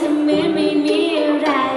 จะเหมือนไม่มีอะไร